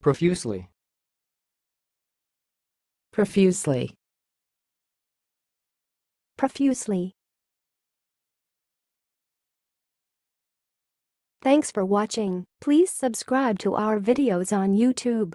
Profusely. profusely, profusely. Thanks for watching. Please subscribe to our videos on YouTube.